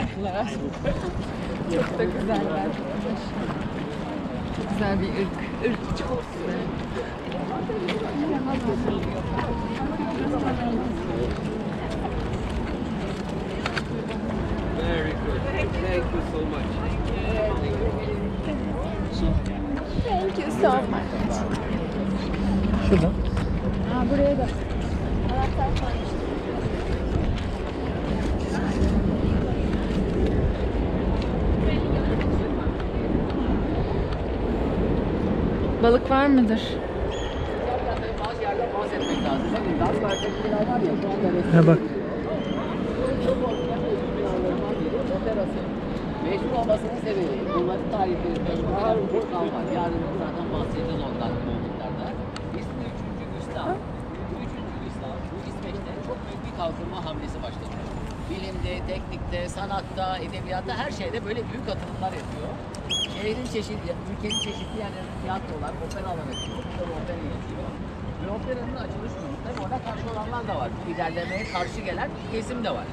Türkler. Çok da güzeller. Çok güzel bir ırk. Irk çok güzel. Very good. Thank you so much. Thank you so much. Şuradan. Aa, buraya da. Anahtar koymuştum. Balık var mıdır? Ha bak. Meşhur olmasının sebebi bunların tarihlerinde her Burkan var. Yarın zaten bahsedeceğiz ondan bu miktarda. İsmi 3. Gustav. Bu 3. Gustav bu İsveç'te çok büyük bir kalkınma hamlesi başladı. Bilimde, teknikte, sanatta, edebiyatta her şeyde böyle büyük atılımlar yapıyor. Şehrin çeşitli, ülkenin çeşitli yerlerinde tiyatrolar, operalar açıyor. De opera yapıyor. Ve operanın açılış günü tabii orada karşı olanlar da var. İlerlemeye karşı gelen kesim de var.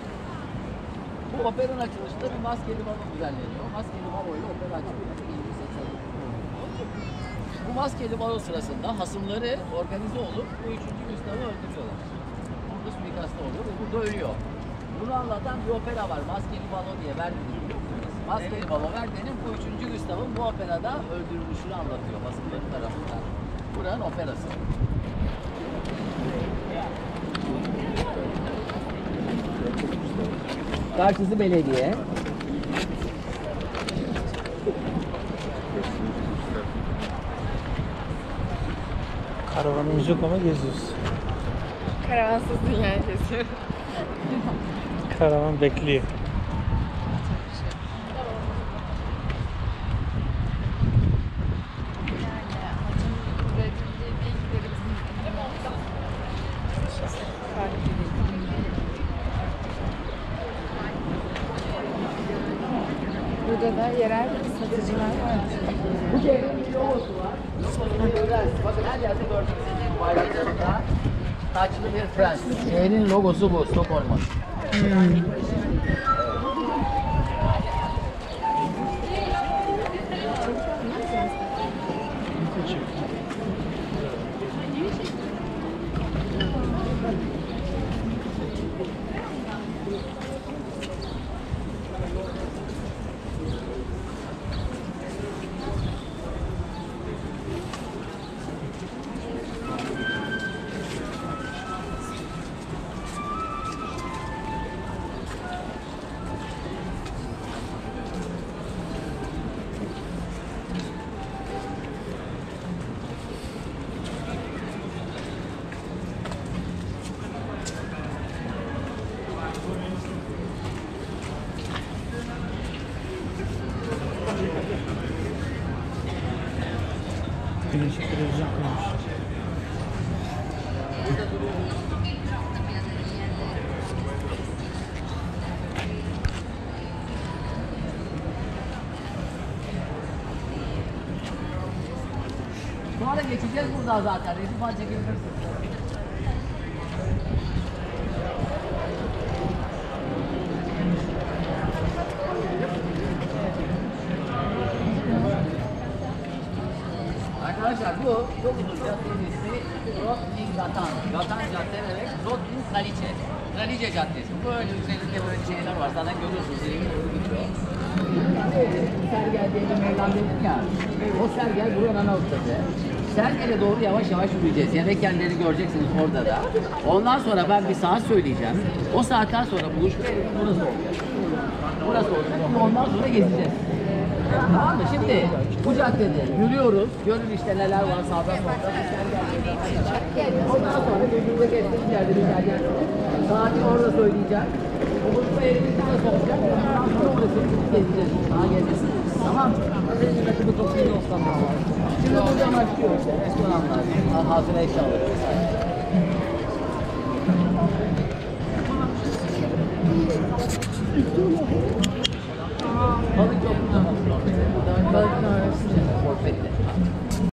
Bu operanın açılışında bir maskeli balo düzenleniyor. Maskeli balo ile opera açılıyor. 1980 Bu maskeli balo sırasında hasımları organize olup bu üçüncü Gustav'ı öldürüyorlar. Burada suikasta oluyor ve burada ölüyor. Bunu anlatan bir opera var. Maskeli balo diye musunuz? Maskeli balo Verdi'nin bu üçüncü Gustav'ın bu operada öldürülüşünü anlatıyor basınları tarafından. Buranın operası. Karşısı belediye. Karavanımız yok ama geziyoruz. Karavansız dünyayı geziyorum. Karavan bekliyor. Burada da yerel satıcılar var. Bu bir logosu var. Bakın her yerde göreceksiniz. Bayraklarında taçlı bir prens. Şehrin logosu bu. Stockholm'un. Güneşe televizyon koymuş. Sonra geçeceğiz burada zaten. Resim falan çekebilirsiniz. Arkadaşlar bu caddenin ismi Rotting Gatan. Gatan cadde demek Rotting Kraliçe. Kraliçe Caddesi. Böyle üzerinde böyle şeyler var. Zaten görüyorsunuz. Zilin doğru gidiyor. Sergel diye bir meydan dedim ya. O Sergel buranın ana noktası. Sergel'e doğru yavaş yavaş yürüyeceğiz. Yemek yerleri göreceksiniz orada da. Ondan sonra ben bir saat söyleyeceğim. O saatten sonra buluşma yerimiz burası olacak. Burası olacak. Ondan sonra gezeceğiz. Tamam mı? Şimdi bu caddede yürüyoruz. Görün işte neler var sağda solda. Ondan sonra gözümüze geçtiğimiz yerde bir yer. Saati orada söyleyeceğim. Buluşma yerimiz burası olacak. Ondan sonra orası gezeceğiz. Daha gezeceğiz. Tamam mı? Şimdi buradan başlıyor işte restoranlar, hazır eşyalar vesaire. Balık yok